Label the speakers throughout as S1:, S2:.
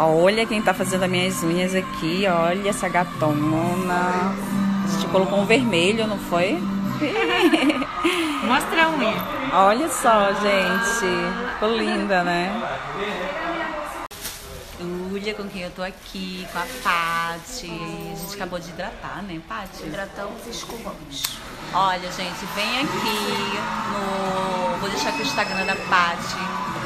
S1: Olha quem tá fazendo as minhas unhas aqui. Olha essa gatona. A gente colocou um vermelho, não foi?
S2: Mostra a unha.
S1: Olha só, gente. Ficou linda, né? Olha com quem eu tô aqui, com a Paty. A gente acabou de hidratar, né, Paty?
S2: Hidratamos e escovamos.
S1: Olha, gente, vem aqui no. Vou deixar aqui o Instagram da Paty.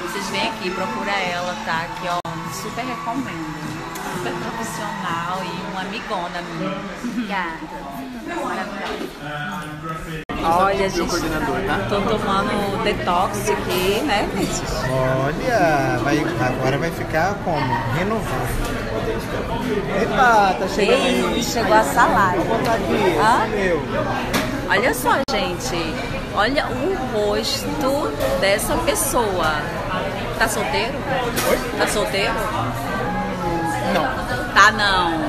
S1: Vocês vêm aqui, procura ela, tá? Que ó, super recomendo. Super profissional e uma amigona minha.
S2: Obrigada.
S1: Olha, gente, tô tomando detox aqui, né, Vinícius?
S3: Olha, vai, agora vai ficar como? Renovado. Epa, tá chegando
S1: Ei,
S3: aí.
S1: chegou a salada.
S3: Vou botar aqui,
S1: Hã?
S3: esse é meu.
S1: Olha só, gente. Olha o rosto dessa pessoa. Tá solteiro? Tá solteiro?
S3: Não,
S1: Tá não.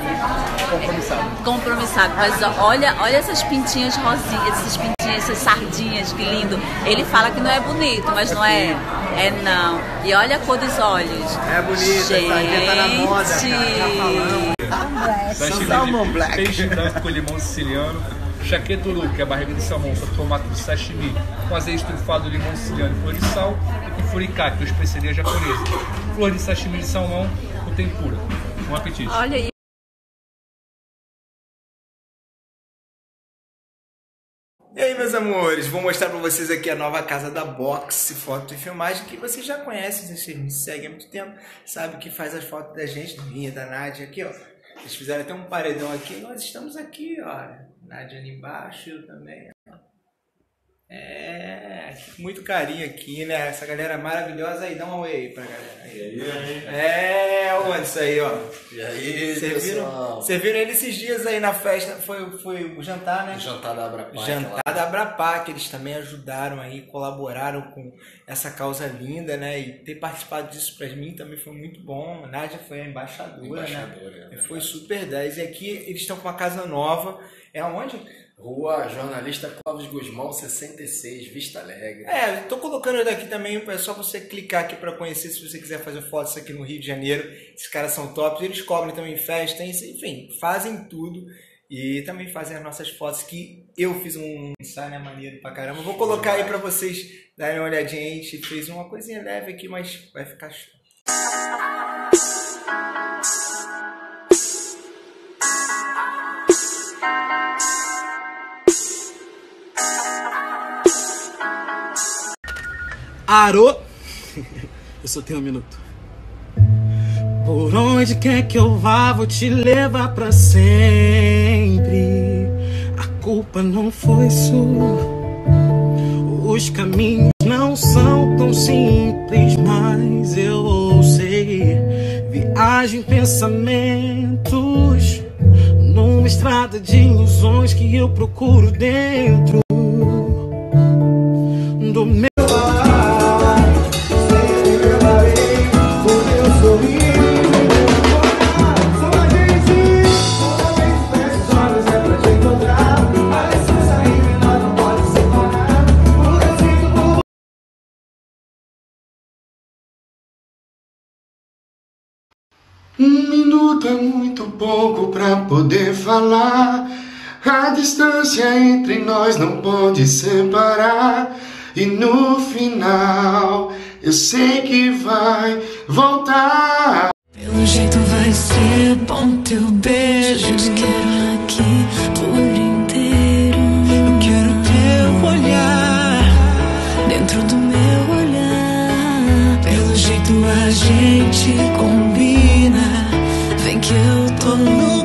S3: compromissado.
S1: Compromissado. Mas olha, olha essas pintinhas rosinhas, essas pintinhas, essas sardinhas, que lindo. Ele fala que não é bonito, mas não é. É não. E olha a cor dos olhos.
S3: É bonita,
S1: gente.
S3: tá na moda, cara. Já falamos. Salmon
S4: de
S3: black.
S4: Peixe branco com limão siciliano. Chaquetulu, que é a barriga de salmão, sob formato de sashimi, com azeite trufado, limão siciliano e flor de sal, e com furikake, que é uma especiaria japonesa. Flor de sashimi de salmão com tempura. Um apetite.
S1: Olha aí.
S3: E aí, meus amores, vou mostrar pra vocês aqui a nova casa da Box Foto e Filmagem, que vocês já conhecem, vocês me seguem há muito tempo, sabe que faz as fotos da gente, da minha, da Nádia, aqui, ó. Eles fizeram até um paredão aqui, nós estamos aqui, ó. Nádia ali embaixo, também. É, muito carinho aqui, né? Essa galera maravilhosa aí, dá um oi aí pra galera. Aí. É, onde isso aí, ó.
S5: E aí,
S3: Você viram,
S5: pessoal?
S3: você viram ele esses dias aí na festa, foi, foi o jantar, né?
S5: Jantar da Abrapá.
S3: Jantar da Abrapá, que eles também ajudaram aí, colaboraram com essa causa linda, né? E ter participado disso pra mim também foi muito bom. A Nádia foi a embaixadora,
S5: Embaixadora,
S3: né?
S5: é
S3: Foi super 10. E aqui eles estão com uma casa nova. É aonde?
S5: Rua Jornalista Clóvis Guzmão, 66, Vista Alegre.
S3: É, tô colocando daqui também, é só você clicar aqui para conhecer se você quiser fazer fotos aqui no Rio de Janeiro. Esses caras são tops, eles cobrem também festa, enfim, fazem tudo. E também fazem as nossas fotos que eu fiz um ensaio né, maneiro pra caramba. Vou colocar aí pra vocês darem uma olhadinha. A gente fez uma coisinha leve aqui, mas vai ficar show.
S6: Arô! Eu só tenho um minuto. Por onde quer que eu vá, vou te levar pra sempre. A culpa não foi sua. Os caminhos não são tão simples, mas eu sei. Viagem em pensamentos. Numa estrada de ilusões que eu procuro dentro Um minuto é muito pouco pra poder falar. A distância entre nós não pode separar. E no final, eu sei que vai voltar.
S7: Pelo jeito vai ser bom teu beijo. Quero aqui no.